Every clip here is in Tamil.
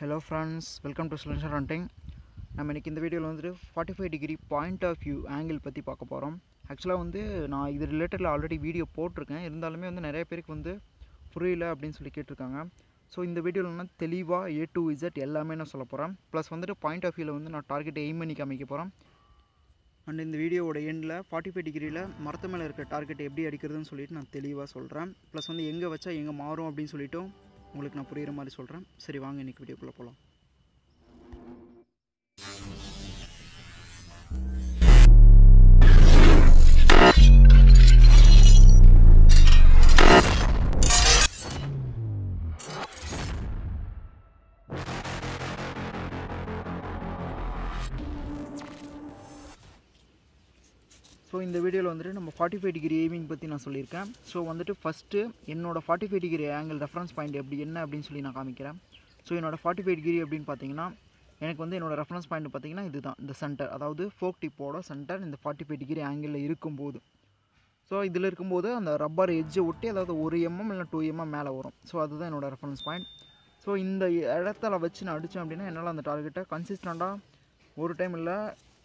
Hello friends welcome to slingshot hunting நம்ம இன்றைக்கி இந்த வீடியோவில் வந்துட்டு forty five degree point of view angle பற்றி பார்க்க போகிறோம் ஆக்சுவலாக வந்து நான் இது ரிலேட்டடில் ஆல்ரெடி வீடியோ போட்டிருக்கேன். இருந்தாலுமே வந்து நிறைய பேருக்கு வந்து புரியல அப்படின்னு சொல்லி கேட்டிருக்காங்க. ஸோ இந்த வீடியோவில் தெளிவாக ஏ டு இசட் எல்லாமே நான் சொல்ல போகிறேன் ப்ளஸ் வந்துட்டு பாயிண்ட் ஆஃப் வியூவில் வந்து நான் டார்கெட் எய்ம் பண்ணி காமிக்க போகிறேன் அண்ட் இந்த வீடியோவோட எண்டில் ஃபார்ட்டி ஃபைவ் டிகிரியில் மரத்து மேலே இருக்க டார்கெட் எப்படி அடிக்கிறதுன்னு சொல்லிட்டு நான் தெளிவாக சொல்கிறேன் ப்ளஸ் வந்து எங்கே வச்சா எங்கே மாறும் அப்படின்னு சொல்லிவிட்டு உங்களுக்கு நான் புரிகிற மாதிரி சொல்கிறேன் சரி வாங்க இன்றைக்கி வீடியோக்குள்ளே போகலாம் ஸோ இந்த வீடியோவில் வந்துட்டு நம்ம ஃபார்ட்டி ஃபைவ் டிகிரி எய்மிங் பற்றி நான் சொல்லியிருக்கேன். ஸோ வந்துட்டு ஃபஸ்ட்டு என்னோடய forty five degree angle reference point எப்படி என்ன அப்படின்னு சொல்லி நான் காமிக்கிறேன். ஸோ என்னோடய ஃபார்ட்டி ஃபைவ் டிகிரி அப்படின்னு பார்த்தீங்கன்னா எனக்கு வந்து என்னோடய ரெஃபரன்ஸ் பாயிண்ட் பார்த்தீங்கன்னா இதுதான் இந்த சென்டர் அதாவது ஃபோக் டிப்போட சென்டர் இந்த ஃபார்ட்டி ஃபைவ் டிகிரி ஆங்கிளில் இருக்கும்போது. ஸோ இதில் இருக்கும்போது அந்த ரப்பர் எட்ஜை ஒட்டி அதாவது ஒரு எம்எம் இல்லை டூ எம்எம் மேலே வரும். ஸோ அதுதான் என்னோடய ரெஃபரன்ஸ் பாயிண்ட் ஸோ இந்த இடத்துல வச்சு நான் அடித்தேன் அப்படின்னா என்னால் அந்த டார்கெட்டை கன்சிஸ்டண்ட்டாக ஒரு டைம் இல்லை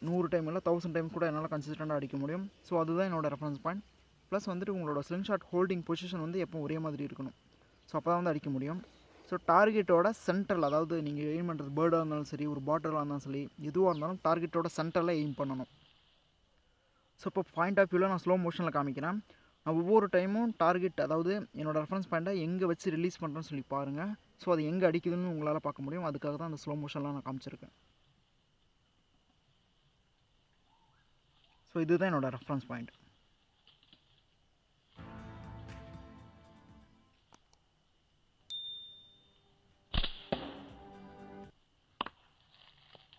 நூறு டைம் இல்லை தௌசண்ட் டைம் கூட என்னால் கன்சிஸ்டண்ட்டாக அடிக்க முடியும். ஸோ அதுதான் என்னோடய ரெஃபரன்ஸ் பாயிண்ட் ப்ளஸ் வந்துட்டு உங்களோட ஸ்லிங்ஷாட் ஹோல்டிங் பொசிஷன் வந்து எப்போ ஒரே மாதிரி இருக்கணும். ஸோ அப்போ தான் வந்து அடிக்க முடியும். ஸோ டார்கெட்டோட சென்டரில் அதாவது நீங்கள் எய்ம் பண்ணுறது பேர்டாக இருந்தாலும் சரி ஒரு பாட்டிலாக இருந்தாலும் சரி எதுவாக இருந்தாலும் டார்கெட்டோட சென்டரில் எய்ம் பண்ணணும். ஸோ இப்போ பாயிண்ட் ஆஃப் வியூவில் நான் ஸ்லோ மோஷனில் காமிக்கிறேன். நான் ஒவ்வொரு டைமும் டார்கெட் அதாவது என்னோடய ரெஃபரன்ஸ் பாயிண்ட்டை எங்கே வச்சு ரிலீஸ் பண்ணுறேன்னு சொல்லி பாருங்கள் ஸோ அது எங்கே அடிக்குதுன்னு உங்களால் பார்க்க முடியும். அதுக்காக தான் அந்த ஸ்லோ மோஷன்லாம் நான் காமிச்சிருக்கேன். ஸோ இதுதான் என்னோடய ரெஃபரன்ஸ் பாயிண்ட்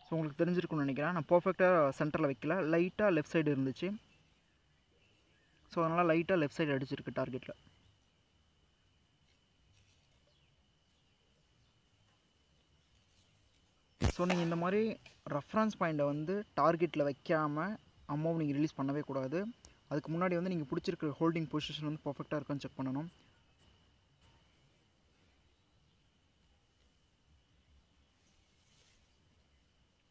ஸோ உங்களுக்கு தெரிஞ்சிருக்கும்னு நினைக்கிறேன். நான் பர்ஃபெக்டாக சென்டரில் வைக்கல. லைட்டாக லெஃப்ட் சைடு இருந்துச்சு. ஸோ அதனால் லைட்டாக லெஃப்ட் சைடு அடிச்சிருக்கு டார்கெட்டில் ஸோ நீங்கள் இந்த மாதிரி ரெஃபரன்ஸ் பாயிண்ட்டை வந்து டார்கெட்டில் வைக்காமல் அமௌண்ட் நீங்கள் ரிலீஸ் பண்ணவே கூடாது. அதுக்கு முன்னாடி வந்து நீங்கள் பிடிச்சிருக்கிற ஹோல்டிங் பொசிஷன் வந்து பர்ஃபெக்டாக இருக்கான்னு செக் பண்ணணும்.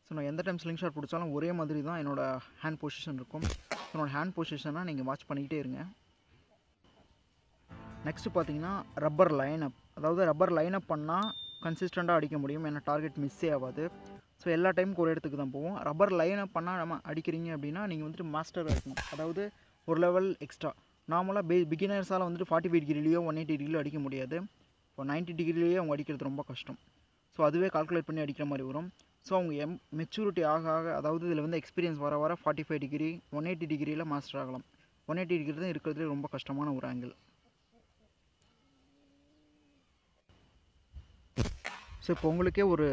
ஸோ நான் எந்த டைம் ஸ்லிங் ஷாட் பிடிச்சாலும் ஒரே மாதிரி தான் என்னோடய ஹேண்ட் பொசிஷன் இருக்கும். என்னோடய ஹேண்ட் பொசிஷனாக நீங்கள் வாட்ச் பண்ணிக்கிட்டே இருங்க. நெக்ஸ்ட்டு பார்த்தீங்கன்னா ரப்பர் லைன் அப் அதாவது ரப்பர் லைன் அப் பண்ணால் கன்சிஸ்டண்ட்டாக அடிக்க முடியும். ஏன்னா டார்கெட் மிஸ்ஸே ஆகாது. ஸோ எல்லா டைமுக்கு ஒரு இடத்துக்கு தான் போவோம். ரப்பர் லைனை பண்ணால் நம்ம அடிக்கிறீங்க அப்படின்னா நீங்கள் வந்துட்டு மாஸ்டர் இருக்கணும். அதாவது ஒரு லெவல் எக்ஸ்ட்ரா நார்மலாக பே பிகினர்ஸால் வந்துட்டு ஃபார்ட்டி ஃபைவ் டிகிரிலையோ ஒன் எயிட்டி டிகிரிலையோ அடிக்க முடியாது. இப்போ நைன்ட்டி டிகிரிலேயே அவங்க அடிக்கிறது ரொம்ப கஷ்டம். ஸோ அதுவே கால்குலேட் பண்ணி அடிக்கிற மாதிரி வரும். ஸோ அவங்க எம் மெச்சூரிட்டி ஆக ஆக அதாவது இதில் வந்து எக்ஸ்பீரியன்ஸ் வர வர forty five degree one eighty டிகிரியில் மாஸ்டர் ஆகலாம். ஒன் எயிட்டி டிகிரி தான் இருக்கிறதுலே ரொம்ப கஷ்டமான ஒரு ஆங்கிள் ஸோ இப்போ உங்களுக்கே ஒரு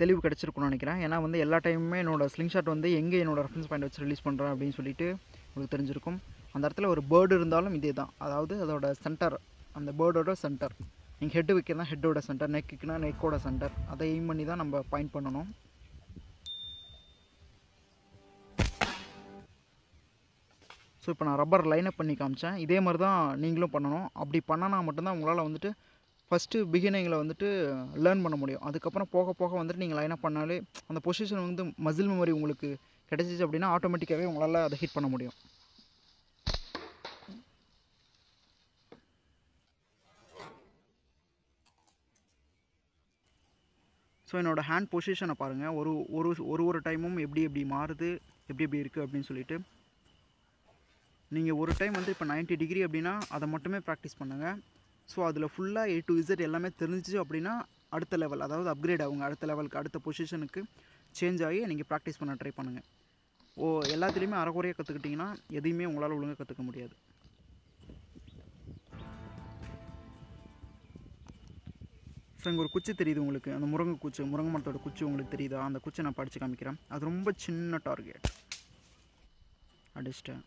தெளிவு கிடச்சிருக்குன்னு நினைக்கிறேன். ஏன்னா வந்து எல்லா டைமுமே என்னோடய ஸ்லிங்ஷாட் வந்து எங்கே என்னோடய ரெஃபரன்ஸ் பாயிண்ட் வச்சு ரிலீஸ் பண்ணுறேன் அப்படின்னு சொல்லிட்டு உங்களுக்கு தெரிஞ்சிருக்கும். அந்த இடத்துல ஒரு பேர்டு இருந்தாலும் இதே தான் அதாவது அதோட சென்டர் அந்த பேர்டோட சென்டர் நீங்கள் ஹெட்டு வைக்கிறதா ஹெட்டோட சென்டர் நெக்குக்குனா நெக்கோட சென்டர் அதை எய்ம் பண்ணி தான் நம்ம பாயிண்ட் பண்ணணும். ஸோ இப்போ நான் ரப்பர் லைனப் பண்ணி காமிச்சேன். இதே மாதிரி தான் நீங்களும் பண்ணணும். அப்படி பண்ணனா மட்டும்தான் உங்களால் வந்துட்டு ஃபஸ்ட்டு பிகினிங்கில் வந்துட்டு லேர்ன் பண்ண முடியும். அதுக்கப்புறம் போக போக வந்துட்டு நீங்கள் லைனாக பண்ணாலே அந்த பொசிஷன் வந்து மசில் மெமரி உங்களுக்கு கிடச்சிச்சு அப்படின்னா ஆட்டோமேட்டிக்காகவே உங்களால் அதை ஹிட் பண்ண முடியும். ஸோ என்னோடய ஹேண்ட் பொசிஷனை பாருங்கள் ஒரு ஒரு ஒரு ஒரு டைமும் எப்படி எப்படி மாறுது எப்படி எப்படி இருக்குது அப்படின்னு சொல்லிட்டு. நீங்கள் ஒரு டைம் வந்து இப்போ நைன்ட்டி டிகிரி அப்படின்னா அதை மட்டுமே ப்ராக்டிஸ் பண்ணுங்கள் ஸோ அதில் ஃபுல்லாக ஏ டு இசட் எல்லாமே தெரிஞ்சிச்சு அப்படின்னா அடுத்த லெவல் அதாவது அப்கிரேட் ஆகுங்க. அடுத்த லெவலுக்கு அடுத்த பொசிஷனுக்கு சேஞ்ச் ஆகி நீங்கள் ப்ராக்டிஸ் பண்ண ட்ரை பண்ணுங்கள் ஓ எல்லாத்துலேயுமே அறகுறையாக கற்றுக்கிட்டிங்கன்னா எதையுமே உங்களால் ஒழுங்காக கற்றுக்க முடியாது. ஸோ இங்கே ஒரு குச்சி தெரியுது உங்களுக்கு? அந்த முருங்கை குச்சி முருங்கை மரத்தோட குச்சி உங்களுக்கு தெரியுதா? அந்த குச்சி நான் படித்து காமிக்கிறேன். அது ரொம்ப சின்ன டார்கெட் அடிச்சிட்டேன்.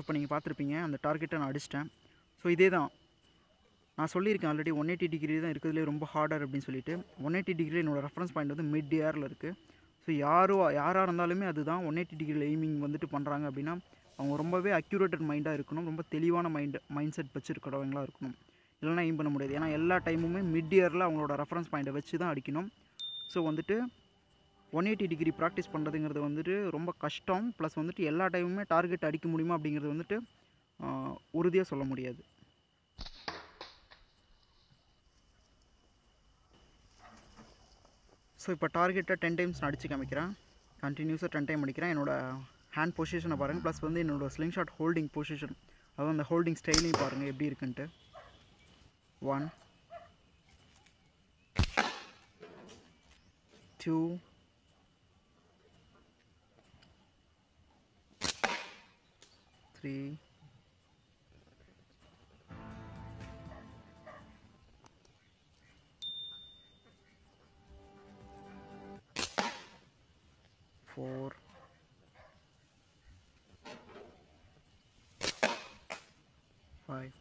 இப்போ நீங்கள் பார்த்துருப்பீங்க அந்த டார்கெட்டை நான் அடிச்சிட்டேன். ஸோ இதே தான் நான் சொல்லியிருக்கேன் ஆல்ரெடி ஒன் எயிட்டி டிகிரி தான் இருக்கிறதுலே ரொம்ப ஹார்டர் அப்படின்னு சொல்லிட்டு. ஒன் எயிட்டி டிகிரி என்னோடய ரெஃபரன்ஸ் பாயிண்ட் வந்து மிட் ஏரில் இருக்குது ஸோ யாரோ யாராக இருந்தாலுமே அதுதான் ஒன் எயிட்டி டிகிரியில் எய்மிங் வந்துட்டு பண்ணுறாங்க அப்படின்னா அவங்க ரொம்பவே அக்யூரேட்டட் மைண்டாக இருக்கணும். ரொம்ப தெளிவான மைண்ட் மைண்ட் செட் வச்சுருக்கிறவங்களாக இருக்கணும். இல்லைனா எய்ம் பண்ண முடியாது. ஏன்னா எல்லா டைமுமே மிட் இயரில் அவங்களோட ரெஃபரன்ஸ் பாயிண்ட்டை வச்சு தான் அடிக்கணும். ஸோ வந்துட்டு ஒன் எயிட்டி டிகிரி ப்ராக்டிஸ் பண்ணுறதுங்கிறது வந்துட்டு ரொம்ப கஷ்டம். ப்ளஸ் வந்துட்டு எல்லா டைமுமே டார்கெட் அடிக்க முடியுமா அப்படிங்கிறது வந்துட்டு உறுதியாக சொல்ல முடியாது. ஸோ இப்போ டார்கெட்டை டென் டைம்ஸ் நான் அடித்து காமிக்கிறேன். கண்டினியூஸாக டென் டைம் அடிக்கிறேன். என்னோட ஹேண்ட் பொசிஷனை பாருங்கள் ப்ளஸ் வந்து என்னோட ஸ்லிங் ஷாட் ஹோல்டிங் பொசிஷன் அதாவது அந்த ஹோல்டிங் ஸ்டைலையும் பாருங்கள் எப்படி இருக்குன்ட்டு. One two three four, five,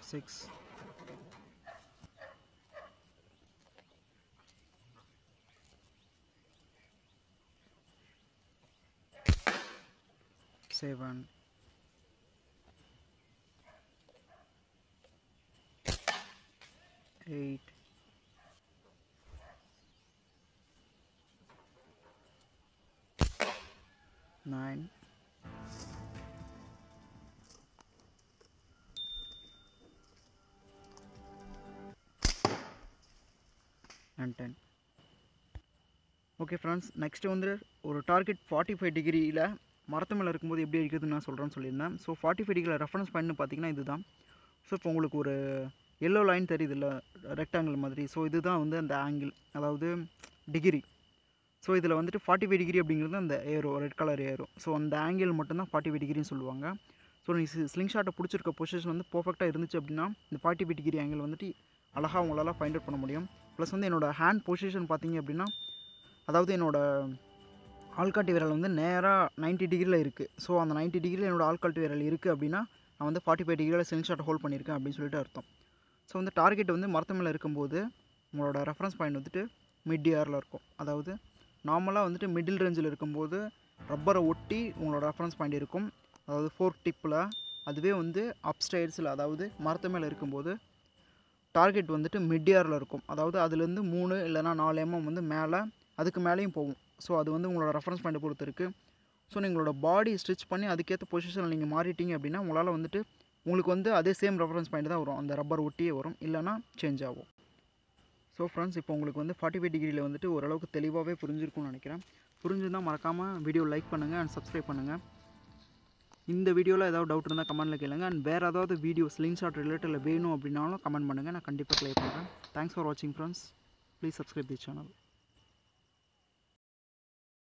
six, seven, eight, nine, and ten. Okay friends next வந்து ஒரு டார்கெட் ஃபார்ட்டி ஃபைவ் டிகிரியில் மரத்து மேலே இருக்கும்போது எப்படி இருக்குதுன்னு நான் சொல்கிறேன்னு சொல்லியிருந்தேன். ஸோ ஃபார்ட்டி ஃபைவ் டிகிரியில் ரெஃபரன்ஸ் பாயிண்ட்னு பார்த்தீங்கன்னா இதுதான். ஸோ இப்போ உங்களுக்கு ஒரு எல்லோ லைன் தெரியுது இல்லை ரெக்டாங்கிள் மாதிரி. ஸோ இதுதான் வந்து அந்த ஆங்கிள் அதாவது டிகிரி ஸோ இதில் வந்துட்டு ஃபார்ட்டி ஃபைவ் டிகிரி அப்படிங்கிறது அந்த arrow red colour arrow so அந்த ஆங்கிள் மட்டும்தான் ஃபார்ட்டி ஃபைவ் டிகிரின்னு சொல்லுவாங்க. ஸோ நீ ஸ்லிங் ஷாட்டை பிடிச்சிருக்க பொசிஷன் வந்து பர்ஃபெக்டாக இருந்துச்சு அப்படின்னா இந்த ஃபார்ட்டி ஃபைவ் டிகிரி ஆங்கிள் வந்துட்டு அழகாக உங்களால் ஃபைண்ட் அவுட் பண்ண முடியும். ப்ளஸ் வந்து என்னோடய ஹேண்ட் பொசிஷன் பார்த்தீங்க அப்படின்னா அதாவது என்னோடய ஆள்காட்டி விரல் வந்து நேராக நைன்ட்டி டிகிரியில் இருக்குது ஸோ அந்த நைன்ட்டி டிகிரியில் என்னோடய ஆள்காட்டி விரல் இருக்குது அப்படின்னா நான் வந்து ஃபார்ட்டி ஃபைவ் டிகிரியில் செல் ஷாட் ஹோல்ட் பண்ணியிருக்கேன் அப்படின்னு சொல்லிட்டு அர்த்தம். ஸோ வந்து டார்கெட் வந்து மரத்து மேலே இருக்கும்போது உங்களோட ரெஃபரன்ஸ் பாயிண்ட் வந்துட்டு மிட் இயரில் இருக்கும். அதாவது நார்மலாக வந்துட்டு மிடில் ரேஞ்சில் இருக்கும்போது ரப்பரை ஒட்டி உங்களோட ரெஃபரன்ஸ் பாயிண்ட் இருக்கும். அதாவது ஃபோர்க் டிப்பில் அதுவே வந்து அப்ஸ்டேர்ஸில் அதாவது மரத்து மேலே இருக்கும்போது டார்கெட் வந்துட்டு மிட் இயரில் இருக்கும். அதாவது அதுலேருந்து மூணு இல்லைனா நாலு எம்எம் வந்து மேலே அதுக்கு மேலேயும் போகும். ஸோ அது வந்து உங்களோட ரெஃபரன்ஸ் பாயிண்ட்டை பொறுத்து இருக்குது ஸோ நீங்களோட பாடி ஸ்டிச் பண்ணி அதுக்கேற்ற பொசிஷனில் நீங்கள் மாறிட்டீங்க அப்படின்னா உங்களால் வந்துட்டு உங்களுக்கு வந்து அதே சேம் ரெஃபரன்ஸ் பாயிண்ட் தான் வரும். அந்த ரப்பர் ஒட்டியே வரும். இல்லைனா சேஞ்ச் ஆகும். ஸோ ஃப்ரெண்ட்ஸ் இப்போ உங்களுக்கு வந்து ஃபார்ட்டி ஃபைவ் டிகிரியில் வந்துட்டு ஓரளவுக்கு தெளிவாகவே புரிஞ்சிருக்கும்னு நினைக்கிறேன். புரிஞ்சிருந்தால் மறக்காமல் வீடியோ லைக் பண்ணுங்கள் அண்ட் சப்ஸ்கிரைப் பண்ணுங்கள் இந்த வீடியோவில் ஏதாவது டவுட் இருந்தால் கமெண்ட்டில் கேளுங்க. அண்ட் வேறு ஏதாவது வீடியோ ஸ்லிங்ஷாட் ரிலேட்டடில் வேணும் அப்படின்னாலும் கமெண்ட் பண்ணுங்கள் நான் கண்டிப்பாக க்ளியர் பண்ணுறேன் தேங்க்ஸ் ஃபார் வாட்சிங் friends please subscribe the channel